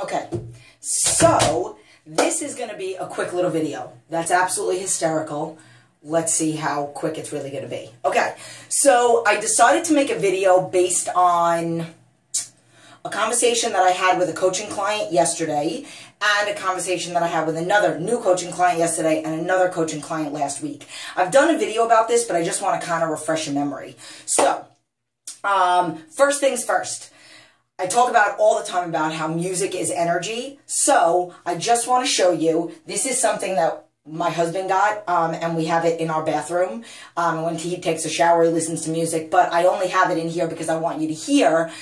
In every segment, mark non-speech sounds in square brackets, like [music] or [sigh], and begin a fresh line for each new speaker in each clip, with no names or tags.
Okay, so this is going to be a quick little video. That's absolutely hysterical. Let's see how quick it's really going to be. Okay, so I decided to make a video based on a conversation that I had with a coaching client yesterday and a conversation that I had with another new coaching client yesterday and another coaching client last week. I've done a video about this, but I just want to kind of refresh your memory. So, um, first things first. I talk about all the time about how music is energy. So I just want to show you, this is something that my husband got, um, and we have it in our bathroom. Um, when he takes a shower, he listens to music, but I only have it in here because I want you to hear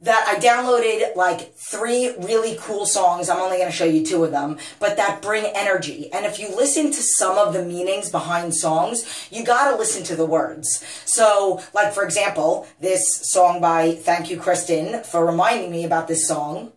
that I downloaded like three really cool songs. I'm only going to show you two of them, but that bring energy. And if you listen to some of the meanings behind songs, you got to listen to the words. So, like for example, this song by Thank You Kristen for reminding me about this song.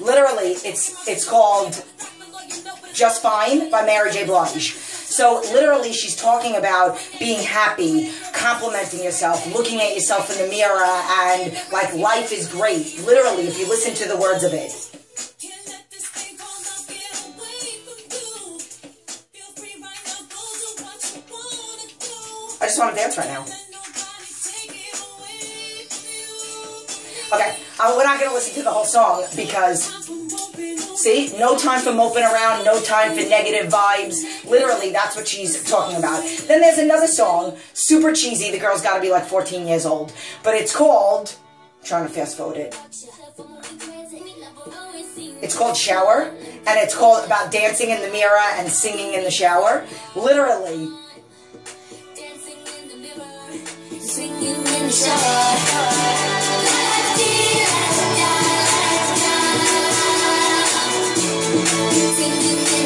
Literally, it's it's called Just Fine by Mary J. Blige. So literally, she's talking about being happy, complimenting yourself, looking at yourself in the mirror, and like life is great. Literally, if you listen to the words of it. I just want to dance right now. Okay, uh, we're not going to listen to the whole song because See, no time for moping around, no time for negative vibes. Literally, that's what she's talking about. Then there's another song, super cheesy. The girl's got to be like 14 years old, but it's called. I'm trying to fast forward it. It's called Shower, and it's called about dancing in the mirror and singing in the shower. Literally. Singing in the shower.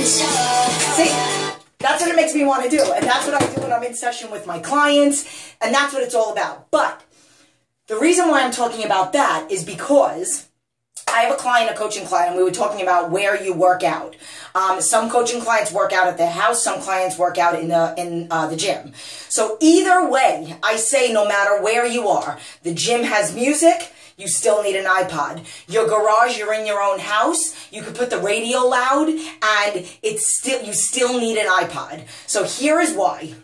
See, that's what it makes me want to do. And that's what I do when I'm in session with my clients. And that's what it's all about. But the reason why I'm talking about that is because I have a client, a coaching client, and we were talking about where you work out. Um, some coaching clients work out at their house. Some clients work out in the in uh, the gym. So either way, I say no matter where you are, the gym has music you still need an iPod. Your garage, you're in your own house, you could put the radio loud and it's still you still need an iPod. So here is why.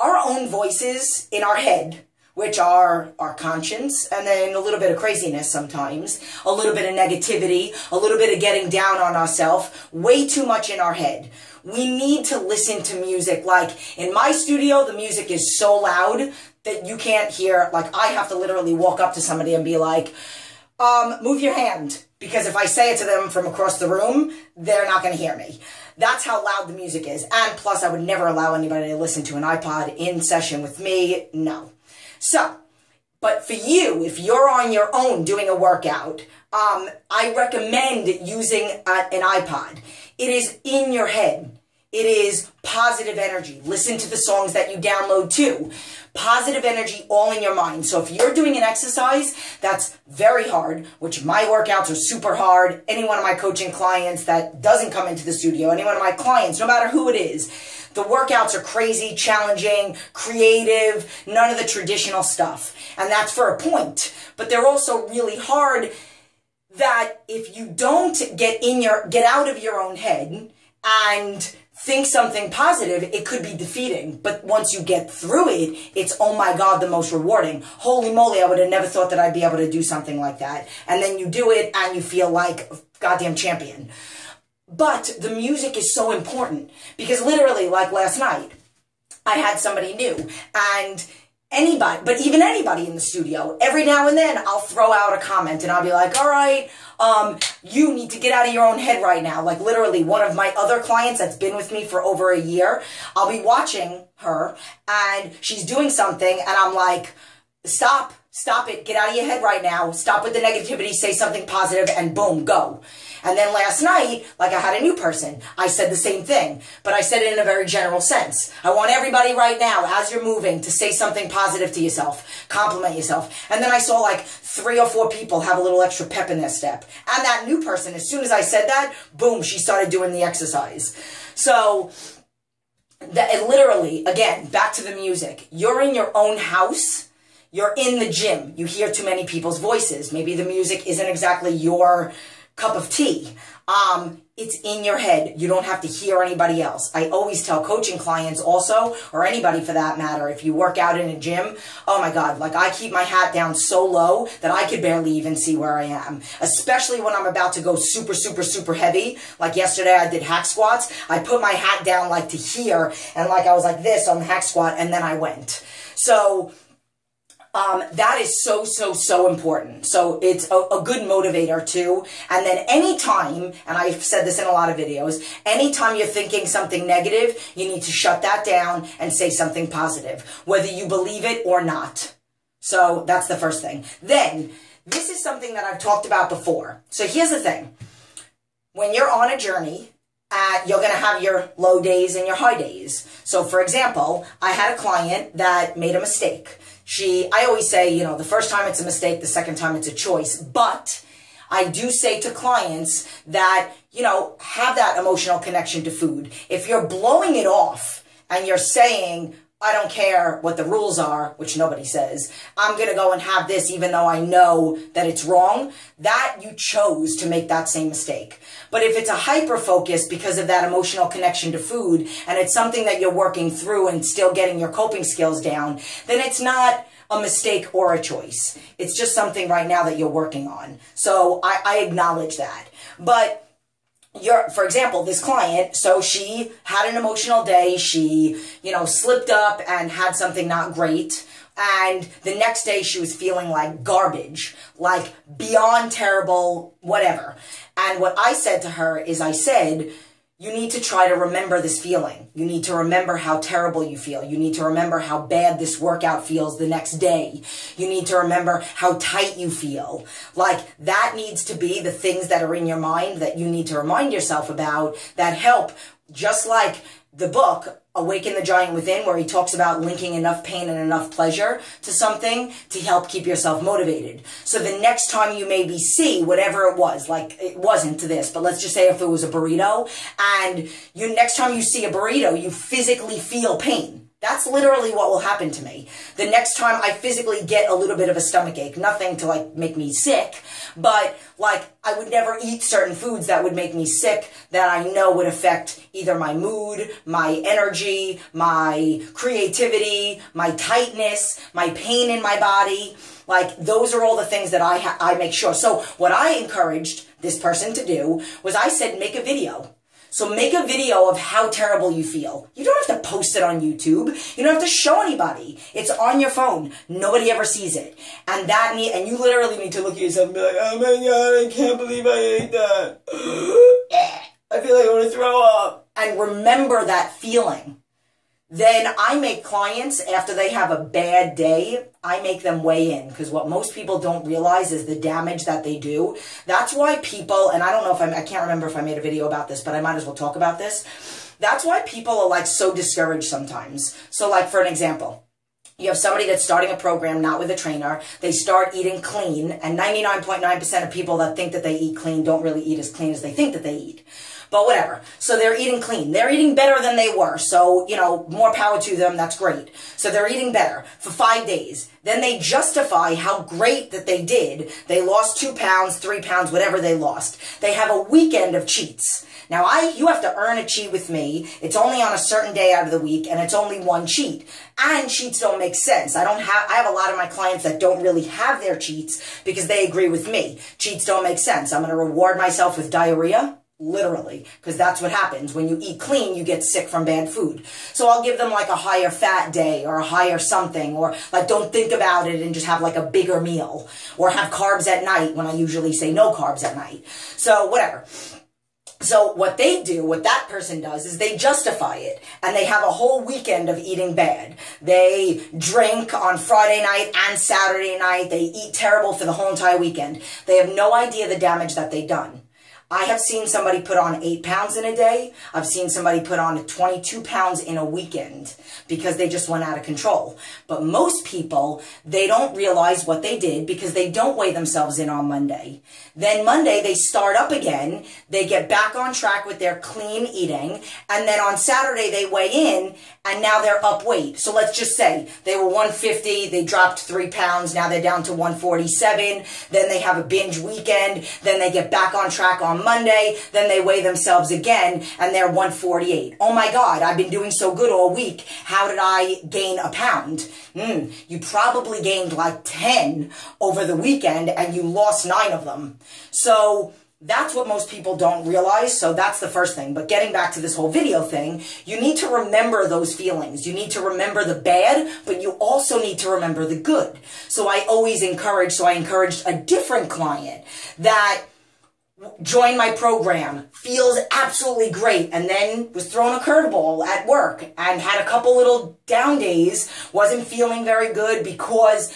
Our own voices in our head, which are our conscience, and then a little bit of craziness sometimes, a little bit of negativity, a little bit of getting down on ourselves, way too much in our head. We need to listen to music. Like in my studio, the music is so loud that you can't hear. Like I have to literally walk up to somebody and be like, um, move your hand. Because if I say it to them from across the room, they're not going to hear me. That's how loud the music is. And plus, I would never allow anybody to listen to an iPod in session with me. No. So, but for you, if you're on your own doing a workout, um, I recommend using a, an iPod. It is in your head. It is positive energy. Listen to the songs that you download too. Positive energy all in your mind. So if you're doing an exercise that's very hard, which my workouts are super hard, any one of my coaching clients that doesn't come into the studio, any one of my clients, no matter who it is, the workouts are crazy, challenging, creative, none of the traditional stuff. And that's for a point. But they're also really hard that if you don't get in your, get out of your own head and think something positive, it could be defeating. But once you get through it, it's, oh my God, the most rewarding. Holy moly, I would have never thought that I'd be able to do something like that. And then you do it and you feel like goddamn champion. But the music is so important because literally, like last night, I had somebody new and anybody, but even anybody in the studio, every now and then I'll throw out a comment and I'll be like, all right, um, you need to get out of your own head right now. Like literally one of my other clients that's been with me for over a year, I'll be watching her and she's doing something and I'm like, stop, stop it, get out of your head right now, stop with the negativity, say something positive and boom, go. And then last night, like I had a new person, I said the same thing, but I said it in a very general sense. I want everybody right now, as you're moving, to say something positive to yourself, compliment yourself. And then I saw like three or four people have a little extra pep in their step. And that new person, as soon as I said that, boom, she started doing the exercise. So, that literally, again, back to the music. You're in your own house you're in the gym, you hear too many people's voices. Maybe the music isn't exactly your cup of tea. Um, it's in your head. You don't have to hear anybody else. I always tell coaching clients also, or anybody for that matter, if you work out in a gym, oh my God, like I keep my hat down so low that I could barely even see where I am. Especially when I'm about to go super, super, super heavy. Like yesterday I did hack squats. I put my hat down like to here and like I was like this on the hack squat and then I went. So um, that is so, so, so important. So it's a, a, good motivator too. And then anytime, and I've said this in a lot of videos, anytime you're thinking something negative, you need to shut that down and say something positive, whether you believe it or not. So that's the first thing. Then, this is something that I've talked about before. So here's the thing. When you're on a journey, uh, you're going to have your low days and your high days. So for example, I had a client that made a mistake. She, I always say, you know, the first time it's a mistake, the second time it's a choice. But I do say to clients that, you know, have that emotional connection to food. If you're blowing it off and you're saying, I don't care what the rules are, which nobody says. I'm going to go and have this even though I know that it's wrong. That you chose to make that same mistake. But if it's a hyper focus because of that emotional connection to food and it's something that you're working through and still getting your coping skills down, then it's not a mistake or a choice. It's just something right now that you're working on. So I, I acknowledge that. But your, for example, this client, so she had an emotional day, she, you know, slipped up and had something not great. And the next day she was feeling like garbage, like beyond terrible, whatever. And what I said to her is I said, you need to try to remember this feeling. You need to remember how terrible you feel. You need to remember how bad this workout feels the next day. You need to remember how tight you feel. Like that needs to be the things that are in your mind that you need to remind yourself about that help. Just like the book, Awaken the Giant Within, where he talks about linking enough pain and enough pleasure to something to help keep yourself motivated. So the next time you maybe see whatever it was, like it wasn't to this, but let's just say if it was a burrito, and you next time you see a burrito, you physically feel pain. That's literally what will happen to me. The next time I physically get a little bit of a stomach ache, nothing to like make me sick, but like I would never eat certain foods that would make me sick that I know would affect either my mood, my energy, my creativity, my tightness, my pain in my body. Like those are all the things that I I make sure. So what I encouraged this person to do was I said make a video so make a video of how terrible you feel. You don't have to post it on YouTube. You don't have to show anybody. It's on your phone. Nobody ever sees it. And that need, and you literally need to look at yourself and be like, oh my god, I can't believe I ate that. [gasps] I feel like I want to throw up. And remember that feeling. Then I make clients, after they have a bad day, I make them weigh in because what most people don't realize is the damage that they do. That's why people, and I don't know if I'm, I can't remember if I made a video about this, but I might as well talk about this. That's why people are like so discouraged sometimes. So like for an example, you have somebody that's starting a program, not with a trainer. They start eating clean, and 99.9% of people that think that they eat clean don't really eat as clean as they think that they eat. But whatever. So they're eating clean. They're eating better than they were. So, you know, more power to them. That's great. So they're eating better for five days. Then they justify how great that they did. They lost two pounds, three pounds, whatever they lost. They have a weekend of cheats. Now I, you have to earn a cheat with me. It's only on a certain day out of the week and it's only one cheat. And cheats don't make sense. I don't have, I have a lot of my clients that don't really have their cheats because they agree with me. Cheats don't make sense. I'm going to reward myself with diarrhea literally, because that's what happens. When you eat clean, you get sick from bad food. So I'll give them like a higher fat day or a higher something, or like don't think about it and just have like a bigger meal, or have carbs at night when I usually say no carbs at night. So whatever. So what they do, what that person does, is they justify it, and they have a whole weekend of eating bad. They drink on Friday night and Saturday night. They eat terrible for the whole entire weekend. They have no idea the damage that they've done. I have seen somebody put on eight pounds in a day. I've seen somebody put on 22 pounds in a weekend because they just went out of control. But most people, they don't realize what they did because they don't weigh themselves in on Monday. Then Monday, they start up again. They get back on track with their clean eating. And then on Saturday, they weigh in and now they're up weight. So let's just say they were 150, they dropped three pounds, now they're down to 147. Then they have a binge weekend. Then they get back on track on Monday. Then they weigh themselves again and they're 148. Oh my God, I've been doing so good all week. How did I gain a pound? Mm, you probably gained like 10 over the weekend and you lost nine of them. So that's what most people don't realize. So that's the first thing. But getting back to this whole video thing, you need to remember those feelings. You need to remember the bad, but you also need to remember the good. So I always encourage, so I encouraged a different client that joined my program, feels absolutely great, and then was thrown a curveball at work and had a couple little down days, wasn't feeling very good because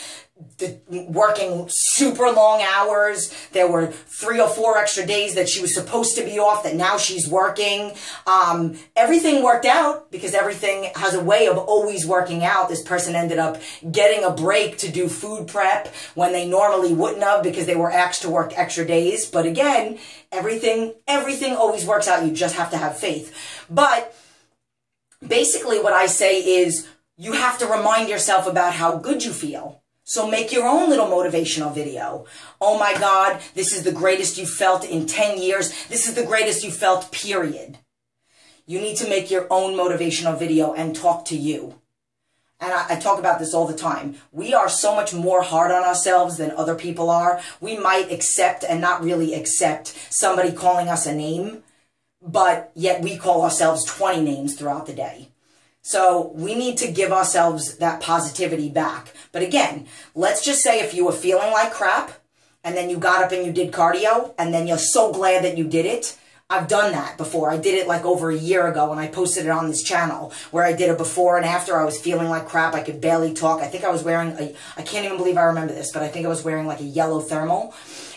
working super long hours. There were three or four extra days that she was supposed to be off that now she's working. Um, everything worked out because everything has a way of always working out. This person ended up getting a break to do food prep when they normally wouldn't have because they were asked to work extra days. But again, everything, everything always works out. You just have to have faith. But basically what I say is you have to remind yourself about how good you feel. So make your own little motivational video. Oh my God, this is the greatest you felt in 10 years. This is the greatest you felt, period. You need to make your own motivational video and talk to you. And I, I, talk about this all the time. We are so much more hard on ourselves than other people are. We might accept and not really accept somebody calling us a name, but yet we call ourselves 20 names throughout the day. So we need to give ourselves that positivity back. But again, let's just say if you were feeling like crap and then you got up and you did cardio and then you're so glad that you did it. I've done that before. I did it like over a year ago and I posted it on this channel where I did a before and after. I was feeling like crap. I could barely talk. I think I was wearing a, I can't even believe I remember this, but I think I was wearing like a yellow thermal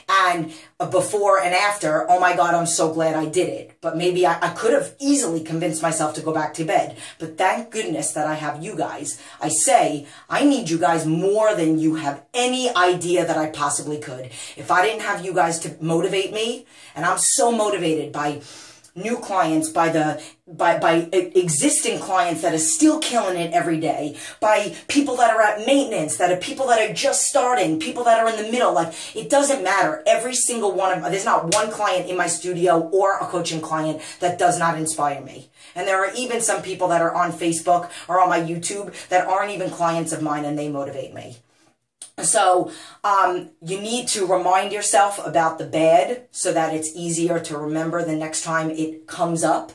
and before and after, oh my God, I'm so glad I did it. But maybe I, I, could have easily convinced myself to go back to bed. But thank goodness that I have you guys. I say, I need you guys more than you have any idea that I possibly could. If I didn't have you guys to motivate me, and I'm so motivated by new clients, by the by by existing clients that are still killing it every day, by people that are at maintenance, that are people that are just starting, people that are in the middle. Like it doesn't matter. Every single one of there's not one client in my studio or a coaching client that does not inspire me. And there are even some people that are on Facebook or on my YouTube that aren't even clients of mine and they motivate me. So um, you need to remind yourself about the bad so that it's easier to remember the next time it comes up.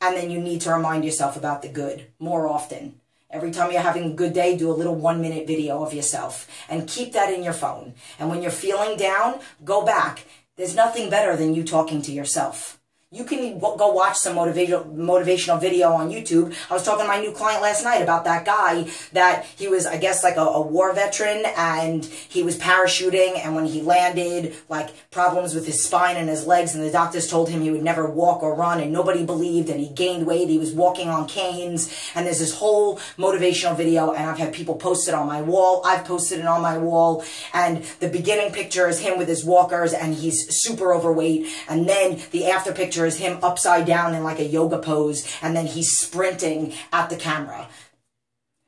And then you need to remind yourself about the good more often. Every time you're having a good day, do a little one minute video of yourself and keep that in your phone. And when you're feeling down, go back. There's nothing better than you talking to yourself. You can go watch some motivational motivational video on YouTube. I was talking to my new client last night about that guy that he was, I guess, like a, a, war veteran and he was parachuting and when he landed, like problems with his spine and his legs and the doctors told him he would never walk or run and nobody believed and he gained weight. He was walking on canes and there's this whole motivational video and I've had people post it on my wall. I've posted it on my wall and the beginning picture is him with his walkers and he's super overweight and then the after picture picture is him upside down in like a yoga pose and then he's sprinting at the camera.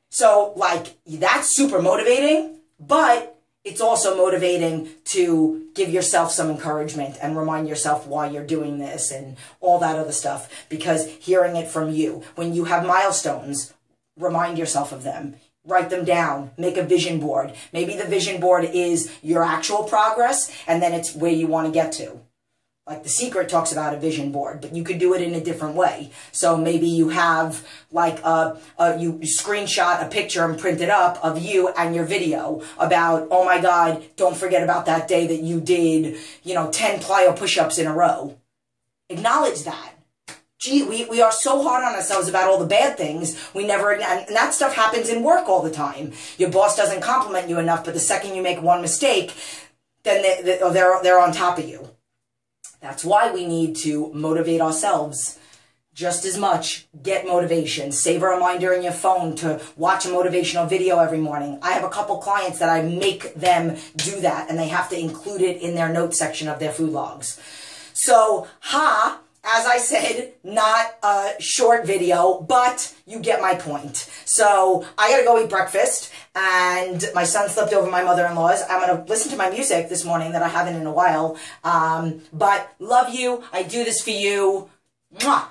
So like that's super motivating, but it's also motivating to give yourself some encouragement and remind yourself why you're doing this and all that other stuff because hearing it from you when you have milestones remind yourself of them. Write them down. Make a vision board. Maybe the vision board is your actual progress and then it's where you want to get to like the secret talks about a vision board but you could do it in a different way so maybe you have like a, a, you screenshot a picture and print it up of you and your video about oh my god don't forget about that day that you did you know 10 plyo push-ups in a row acknowledge that Gee, we, we are so hard on ourselves about all the bad things. We never, and that stuff happens in work all the time. Your boss doesn't compliment you enough, but the second you make one mistake, then they, they, oh, they're, they're on top of you. That's why we need to motivate ourselves just as much. Get motivation. Save a reminder in your phone to watch a motivational video every morning. I have a couple clients that I make them do that and they have to include it in their notes section of their food logs. So, ha, as I said, not a short video, but you get my point. So I gotta go eat breakfast, and my son slept over my mother-in-law's. I'm gonna listen to my music this morning that I haven't in a while. Um, but love you. I do this for you. Mwah.